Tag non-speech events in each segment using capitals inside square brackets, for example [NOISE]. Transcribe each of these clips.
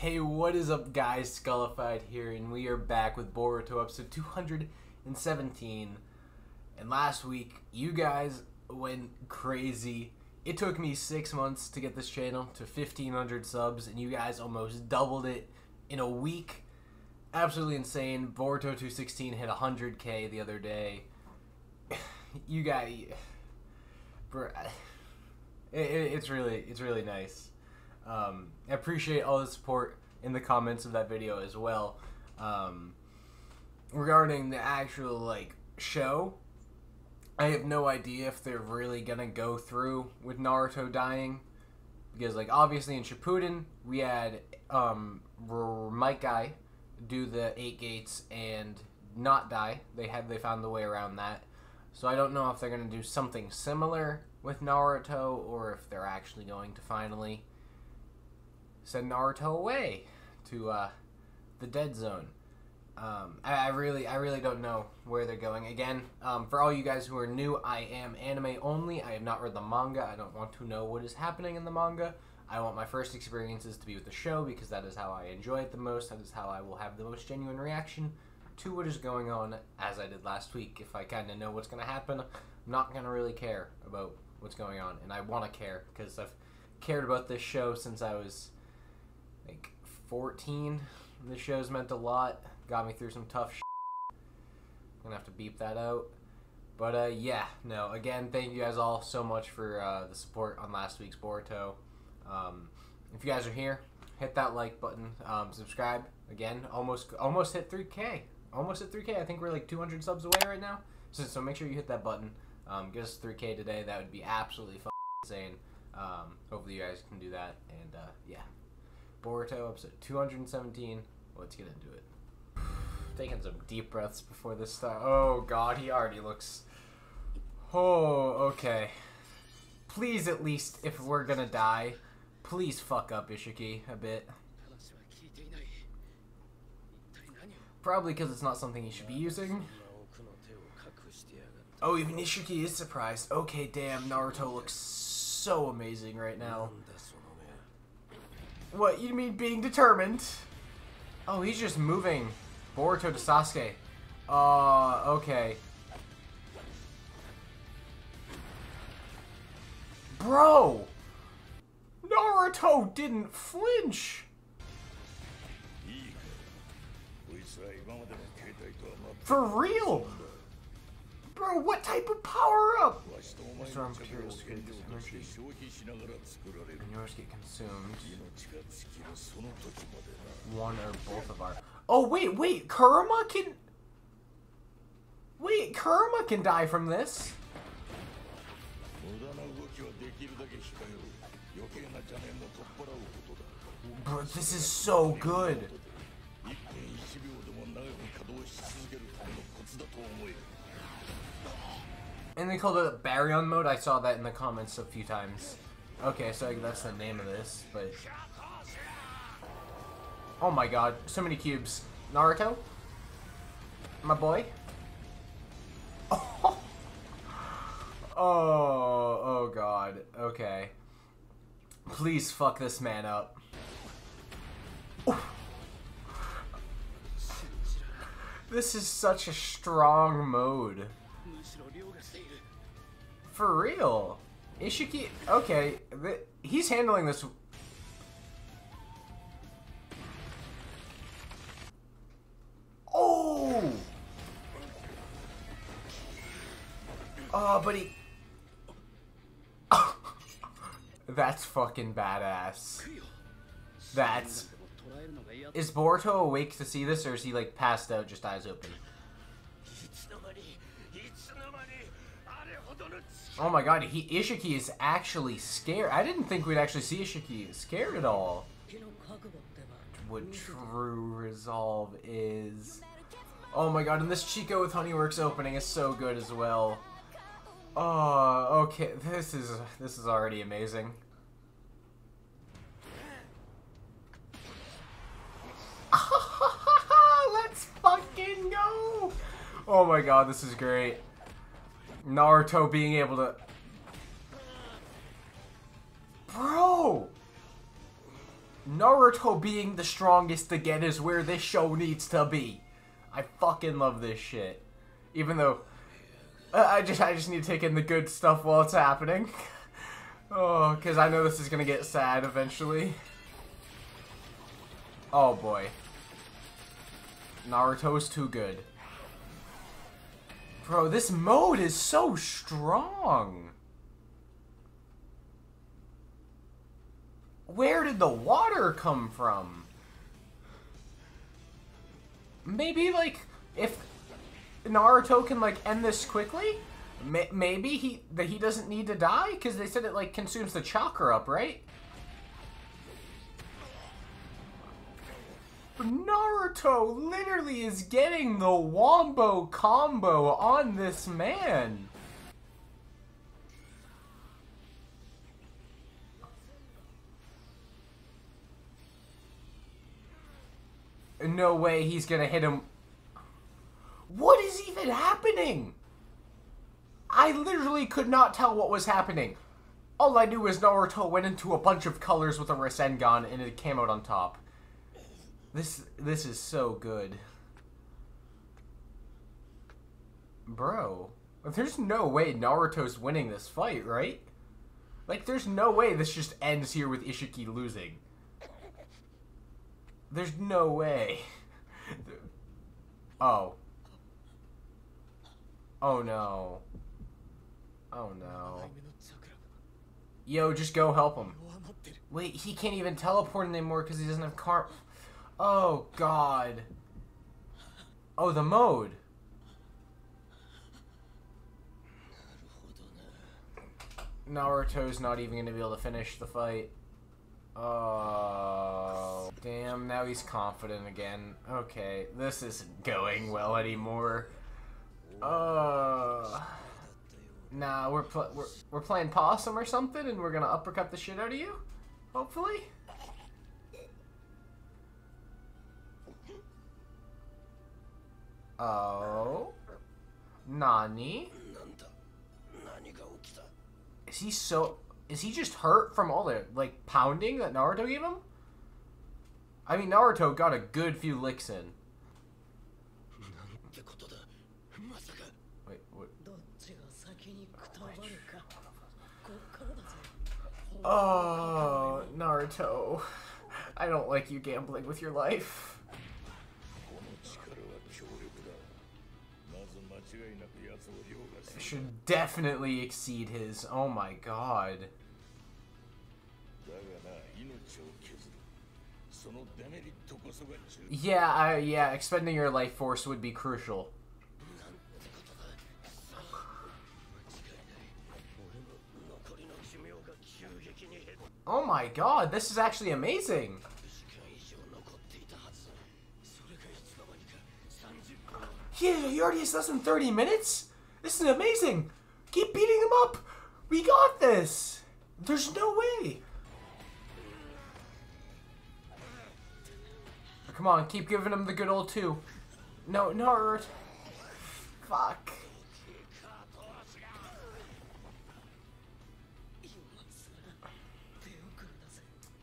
Hey, what is up, guys? Skulified here, and we are back with Boruto episode 217. And last week, you guys went crazy. It took me six months to get this channel to 1,500 subs, and you guys almost doubled it in a week. Absolutely insane. Boruto 216 hit 100k the other day. [SIGHS] You guys, [SIGHS] [SIGHS] it's really, it's really nice. Um, I appreciate all the support in the comments of that video as well. Um, regarding the actual like show, I have no idea if they're really gonna go through with Naruto dying because like obviously in Shippuden we had um, Might Guy do the eight gates and not die. They had they found the way around that. So I don't know if they're gonna do something similar with Naruto or if they're actually going to finally send Naruto away to uh, the dead zone. Um, I, I, really, I really don't know where they're going. Again, um, for all you guys who are new, I am anime only. I have not read the manga. I don't want to know what is happening in the manga. I want my first experiences to be with the show because that is how I enjoy it the most. That is how I will have the most genuine reaction to what is going on, as I did last week. If I kind of know what's going to happen, I'm not going to really care about what's going on, and I want to care because I've cared about this show since I was like 14. This show's meant a lot. Got me through some tough shit. Gonna have to beep that out. But uh, yeah, no. Again, thank you guys all so much for uh, the support on last week's Boruto. Um, if you guys are here, hit that like button. Um, subscribe. Again, almost almost hit 3K. Almost hit 3K. I think we're like 200 subs away right now. So, so make sure you hit that button. Um, get us 3K today. That would be absolutely insane. Um, hopefully you guys can do that. And uh, yeah. Boruto, episode 217. Let's get into it. [SIGHS] Taking some deep breaths before this start. Oh god, he already looks. Oh, okay. Please, at least, if we're gonna die, please fuck up Isshiki a bit. Probably because it's not something he should be using. Oh, even Isshiki is surprised. Okay, damn, Naruto looks so amazing right now. What, you mean being determined? Oh, he's just moving Boruto to Sasuke. Uh, okay. Bro! Naruto didn't flinch! For real? Bro, what type of power up? Materials get energy, and yours get consumed. One or both of our. Oh wait, wait, Kurama can. Wait, Kurama can die from this. Bro, this is so good. And they called it Baryon mode. I saw that in the comments a few times. Okay, so that's the name of this, but... Oh my god, so many cubes. Naruto? My boy? Oh, [LAUGHS] oh, oh god. Okay. Please fuck this man up. This is such a strong mode. For real. Isshiki... okay, he's handling this. Oh! Oh, but he... [LAUGHS] That's fucking badass. That's... Is Boruto awake to see this, or is he, like, passed out, just eyes open? Oh my god, he Isshiki is actually scared. I didn't think we'd actually see Isshiki scared at all. What true resolve is. Oh my god, and this Chico with Honeyworks opening is so good as well. Oh, okay, this is this is already amazing. [LAUGHS] Let's fucking go! Oh my god, this is great. Naruto being able to... Bro! Naruto being the strongest again is where this show needs to be. I fucking love this shit. Even though I just I just need to take in the good stuff while it's happening. [LAUGHS] oh, because I know this is gonna get sad eventually. Oh boy. Naruto's too good. Bro, this mode is so strong. Where did the water come from? Maybe, like, if Naruto can, like, end this quickly? Maybe he that he doesn't need to die? Because they said it, like, consumes the chakra up, right? Naruto literally is getting the wombo combo on this man. No way he's gonna hit him. What is even happening? I literally could not tell what was happening. All I knew was Naruto went into a bunch of colors with a Rasengan and it came out on top. This this is so good. Bro, there's no way Naruto's winning this fight, right? Like, there's no way this just ends here with Isshiki losing. There's no way. [LAUGHS] Oh. Oh no. Oh no. Yo, just go help him. Wait, he can't even teleport anymore because he doesn't have car. Oh god. Oh, the mode. Naruto's not even going to be able to finish the fight. Oh, damn, now he's confident again. Okay, this isn't going well anymore. Uh, nah, we're, we're, we're playing possum or something, and we're gonna uppercut the shit out of you? Hopefully? Oh. Nani? Is he so... Is he just hurt from all the, like, pounding that Naruto gave him? I mean, Naruto got a good few licks in. Wait, what? Oh, Naruto. I don't like you gambling with your life. Should definitely exceed his. Oh my god. Yeah, I, yeah, expending your life force would be crucial. Oh my god, this is actually amazing! Yeah, he already has less than 30 minutes? This is amazing! Keep beating him up! We got this! There's no way! Come on, keep giving him the good old two. No, no, Fuck.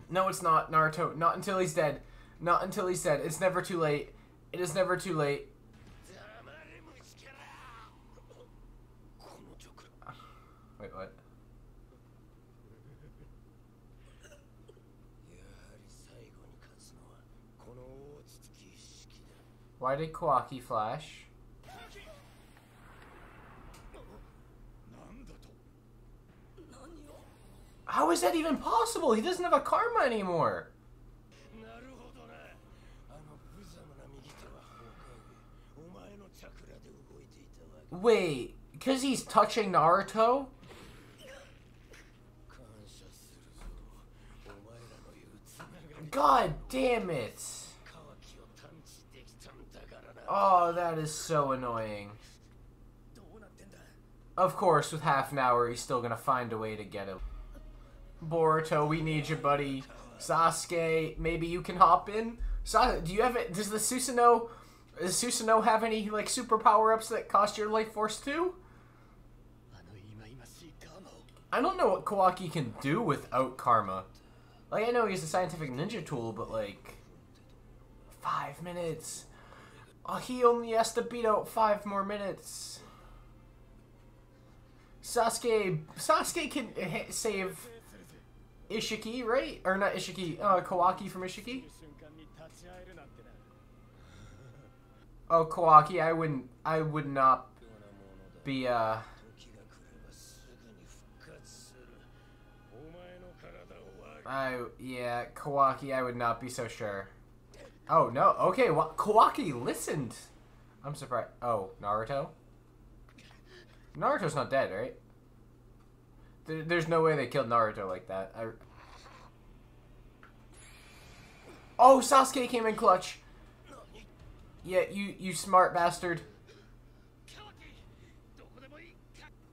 No, it's not, Naruto. Not until he's dead. Not until he's dead. It's never too late. It is never too late. Wait, what? Why did Kawaki flash? How is that even possible? He doesn't have a karma anymore. Wait, because he's touching Naruto? God damn it! Oh, that is so annoying. Of course, with half an hour, he's still gonna find a way to get him. Boruto, we need you, buddy. Sasuke, maybe you can hop in. Sasuke, do you have it? Does the Susanoo, does Susanoo have any like super power ups that cost your life force too? I don't know what Kawaki can do without karma. Like I know he's a scientific ninja tool, but like five minutes. Oh, he only has to beat out five more minutes. Sasuke, Sasuke can save Isshiki, right? Or not Isshiki, uh, Kawaki from Ishiki. Oh, Kawaki, I wouldn't, I would not be, uh... I, yeah, Kawaki, I would not be so sure. Oh, no, okay, well, Kawaki listened. I'm surprised. Oh, Naruto? Naruto's not dead, right? There, there's no way they killed Naruto like that. I... Oh, Sasuke came in clutch. Yeah, you, you smart bastard.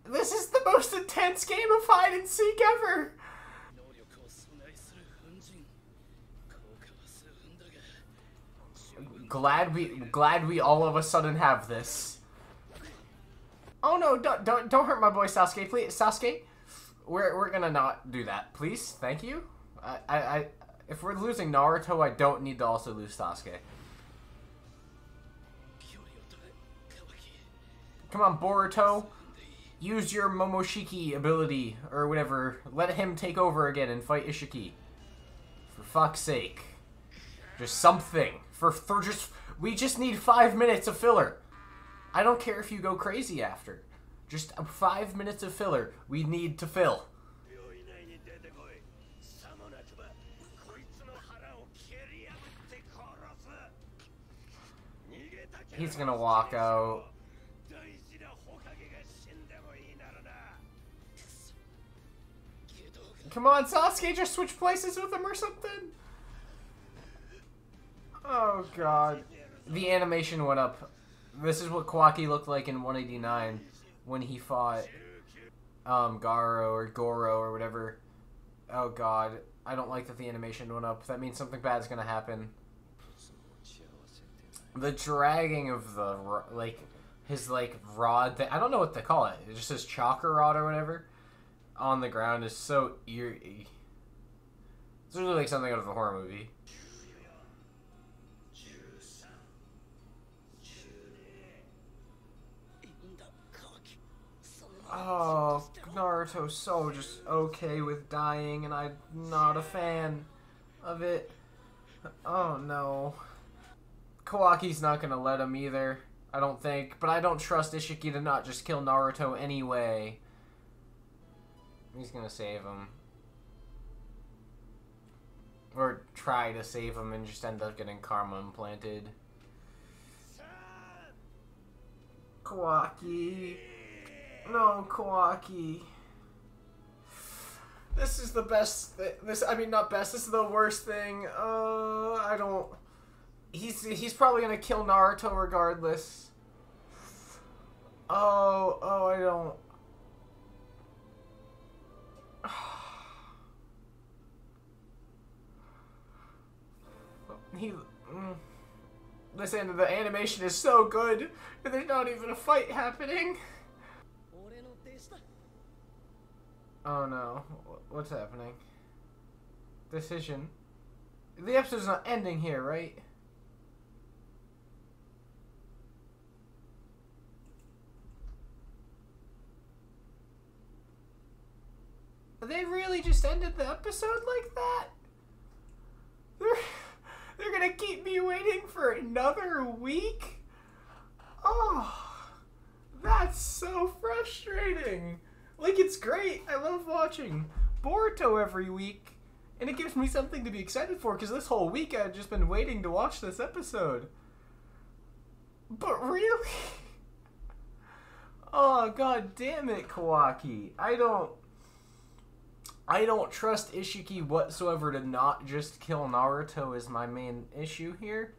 This is the most intense game of hide and seek ever. Glad we, glad we all of a sudden have this. Oh no, don't, don't, don't hurt my boy Sasuke, please. Sasuke, we're, we're gonna not do that, please. Thank you. I, I, I, if we're losing Naruto, I don't need to also lose Sasuke. Come on, Boruto. Use your Momoshiki ability, or whatever. Let him take over again and fight Isshiki. For fuck's sake. Just something. For, for just... We just need five minutes of filler. I don't care if you go crazy after. Just five minutes of filler we need to fill. He's gonna walk out. Come on, Sasuke, just switch places with him or something. Oh god. The animation went up. This is what Kawaki looked like in 189 when he fought um, Garo or Goro or whatever. Oh god. I don't like that the animation went up. That means something bad is gonna happen. The dragging of the, like, his, like, rod thing. I don't know what they call it. It just says chakra rod or whatever on the ground is so eerie. It's really like something out of a horror movie. Naruto's so just okay with dying, and I'm not a fan of it. Oh no. Kawaki's not gonna let him either, I don't think. But I don't trust Isshiki to not just kill Naruto anyway. He's gonna save him. Or try to save him and just end up getting karma implanted. Kawaki. No, Kawaki. This is the best. This, I mean, not best. This is the worst thing. Uh, I don't. He's he's probably gonna kill Naruto regardless. Oh, oh, I don't. [SIGHS] he. Mm, listen, the animation is so good, there's not even a fight happening. Oh no, what's happening? Decision. The episode's not ending here, right? They really just ended the episode like that? They're, [LAUGHS] they're gonna keep me waiting for another week? Oh, that's so frustrating. Like, it's great. I love watching Boruto every week. And it gives me something to be excited for because this whole week I've just been waiting to watch this episode. But really? [LAUGHS] Oh, god damn it, Kawaki. I don't. I don't trust Isshiki whatsoever to not just kill Naruto is my main issue here.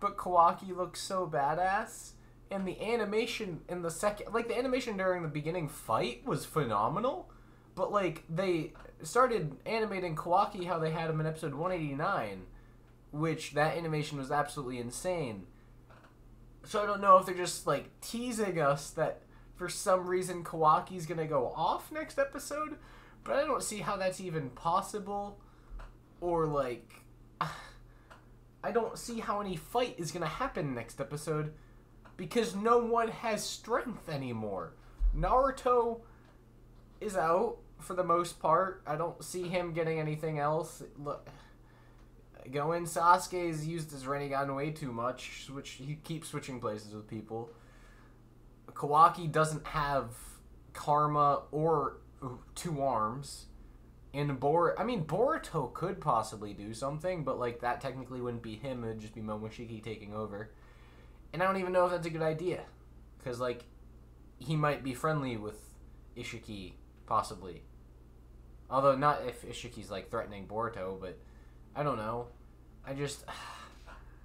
But Kawaki looks so badass. And the animation in the second like the animation during the beginning fight was phenomenal. But like they started animating Kawaki how they had him in episode 189, which that animation was absolutely insane. So I don't know if they're just like teasing us that for some reason Kawaki's gonna go off next episode but I don't see how that's even possible. or like [SIGHS] I don't see how any fight is gonna happen next episode because no one has strength anymore. Naruto is out for the most part. I don't see him getting anything else. Look, going Sasuke is used his Rinnegan way too much, which he keeps switching places with people. Kawaki doesn't have Karma or two arms. And Bor, I mean Boruto could possibly do something, but like that technically wouldn't be him; it'd just be Momoshiki taking over. And I don't even know if that's a good idea, because like he might be friendly with Isshiki, possibly. Although not if Isshiki's like threatening Boruto, but I don't know. I just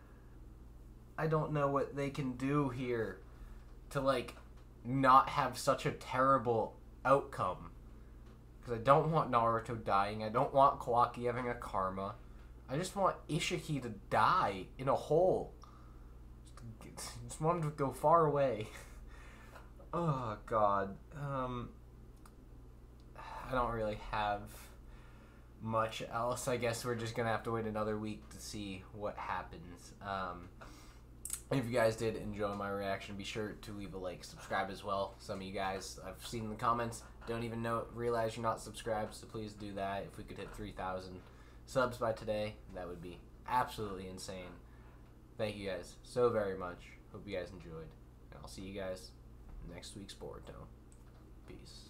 [SIGHS] I don't know what they can do here to like not have such a terrible outcome. Because I don't want Naruto dying. I don't want Kawaki having a karma. I just want Isshiki to die in a hole. Just, wanted to go far away. [LAUGHS] oh God. Um, I don't really have much else. I guess we're just gonna have to wait another week to see what happens. Um, if you guys did enjoy my reaction, be sure to leave a like, subscribe as well. Some of you guys I've seen in the comments don't even know realize you're not subscribed, so please do that. If we could hit 3,000 subs by today, that would be absolutely insane. Thank you guys so very much. Hope you guys enjoyed. And I'll see you guys next week's Boruto. Peace.